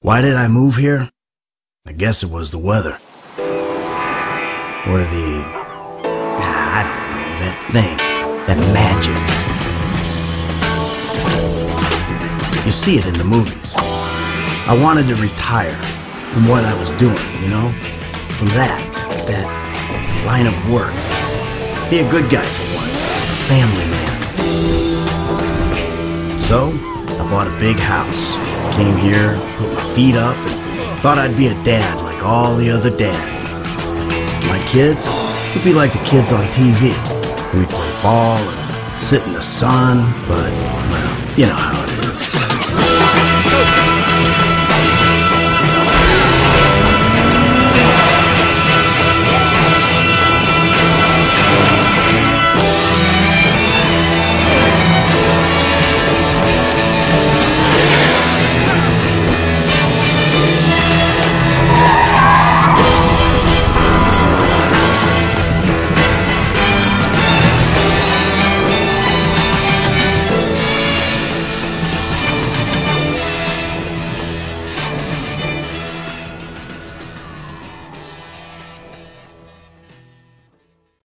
Why did I move here? I guess it was the weather. Or the. ah, I don't know, that thing. That magic. You see it in the movies. I wanted to retire from what I was doing, you know? From that, that line of work. Be a good guy for once. A family man. So, bought a big house. Came here, put my feet up, and thought I'd be a dad like all the other dads. My kids would be like the kids on TV. We'd play ball and sit in the sun, but, well, you know how it is.